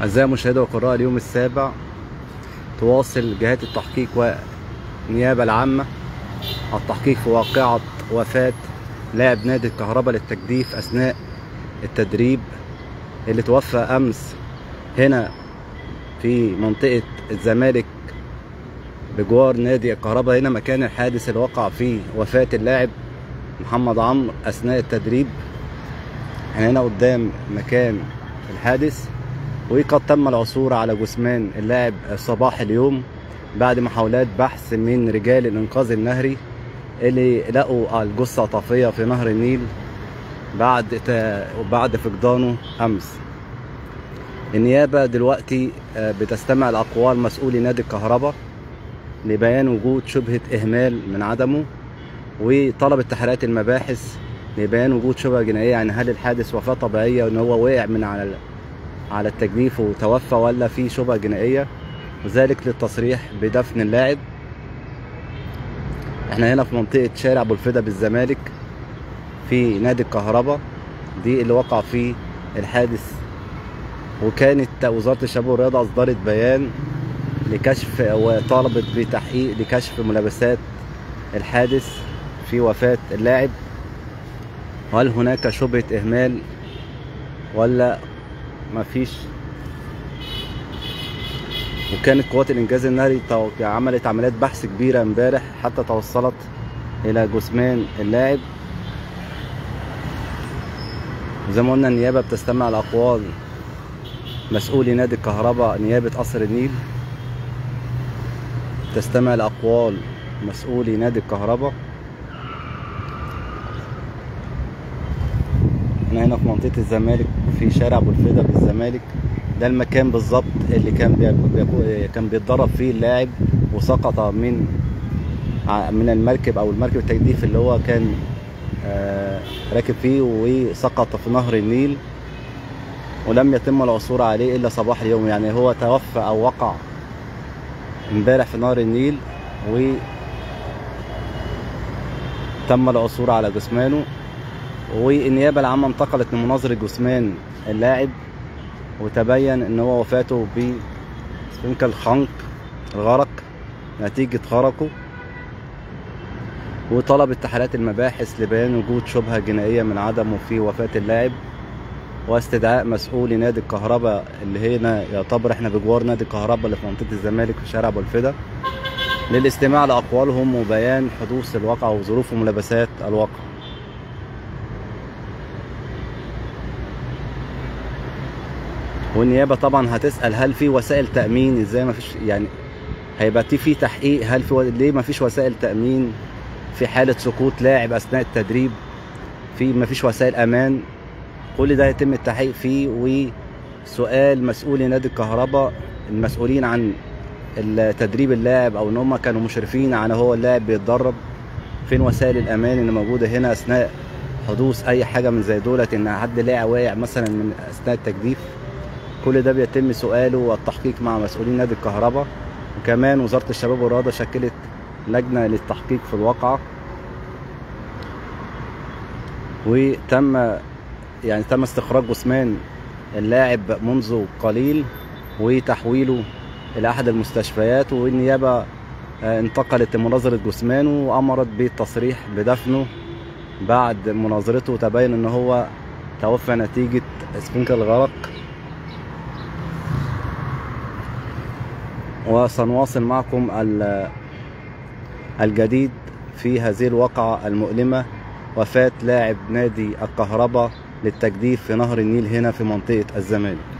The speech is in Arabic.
أعزائي مشاهدي وقراء اليوم السابع تواصل جهات التحقيق والنيابة العامة التحقيق في واقعة وفاة لاعب نادي الكهرباء للتجديف أثناء التدريب اللي توفى أمس هنا في منطقة الزمالك بجوار نادي الكهرباء هنا مكان الحادث اللي وقع فيه وفاة اللاعب محمد عمرو أثناء التدريب. إحنا هنا قدام مكان الحادث. وقد تم العثور على جثمان اللاعب صباح اليوم بعد محاولات بحث من رجال الإنقاذ النهري اللي لقوا الجثة طافية في نهر النيل بعد بعد فقدانه أمس. النيابة دلوقتي بتستمع لأقوال مسؤولي نادي الكهرباء لبيان وجود شبهة إهمال من عدمه وطلب تحريات المباحث لبيان وجود شبهة جنائية يعني هل الحادث وفاة طبيعية وإن هو وقع من على على التجديف وتوفى ولا في شبهة جنائية. وذلك للتصريح بدفن اللاعب. إحنا هنا في منطقة شارع أبو الفدا بالزمالك في نادي الكهرباء. دي اللي وقع فيه الحادث. وكانت وزارة الشباب والرياضة أصدرت بيان لكشف وطالبت بتحقيق لكشف ملابسات الحادث في وفاة اللاعب. وهل هناك شبهة إهمال ولا مفيش وكانت قوات الإنجاز النهري عملت عمليات بحث كبيرة امبارح حتى توصلت إلى جثمان اللاعب. وزي ما قلنا النيابة بتستمع لأقوال مسؤولي نادي الكهرباء نيابة قصر النيل. تستمع لأقوال مسؤولي نادي الكهرباء. إحنا هنا في منطقة الزمالك في شارع أبو الفدا بالزمالك ده المكان بالظبط اللي كان كان بيتدرب فيه اللاعب وسقط من من المركب أو المركب التجديف اللي هو كان راكب فيه وسقط في نهر النيل. ولم يتم العثور عليه إلا صباح اليوم. يعني هو توفى أو وقع امبارح في نهر النيل و تم العثور على جثمانه والنيابة العامة انتقلت لمناظرة جثمان اللاعب وتبين إن هو وفاته بسفنك الخنق الغرق نتيجة غرقه وطلبت تحريات المباحث لبيان وجود شبهة جنائية من عدمه في وفاة اللاعب واستدعاء مسؤولي نادي الكهرباء اللي هنا يعتبر إحنا بجوار نادي الكهرباء اللي في منطقة الزمالك في شارع أبو الفدا للاستماع لأقوالهم وبيان حدوث الواقع وظروف وملابسات الواقع. والنيابة طبعا هتسأل هل في وسائل تأمين إزاي ما فيش يعني هيبقى في تحقيق هل في و... ليه ما فيش وسائل تأمين؟ في حالة سقوط لاعب أثناء التدريب في ما فيش وسائل أمان؟ كل ده يتم التحقيق فيه وسؤال مسؤولي نادي الكهرباء المسؤولين عن تدريب اللاعب أو إن هم كانوا مشرفين على هو اللاعب بيتدرب فين وسائل الأمان اللي موجودة هنا أثناء حدوث أي حاجة من زي دولت؟ إن حد لاعب واقع مثلا من أثناء التجديف؟ كل ده بيتم سؤاله والتحقيق مع مسؤولين نادي الكهرباء. وكمان وزارة الشباب والرياضة شكلت لجنة للتحقيق في الواقعة. وتم يعني تم استخراج جثمان اللاعب منذ قليل وتحويله إلى أحد المستشفيات. والنيابة انتقلت لمناظرة جثمانه وأمرت بالتصريح بدفنه بعد مناظرته. تبين إن هو توفى نتيجة سفنك الغرق. وسنواصل معكم الجديد في هذه الواقعة المؤلمة وفاة لاعب نادي الكهرباء للتجديف في نهر النيل هنا في منطقة الزمالك.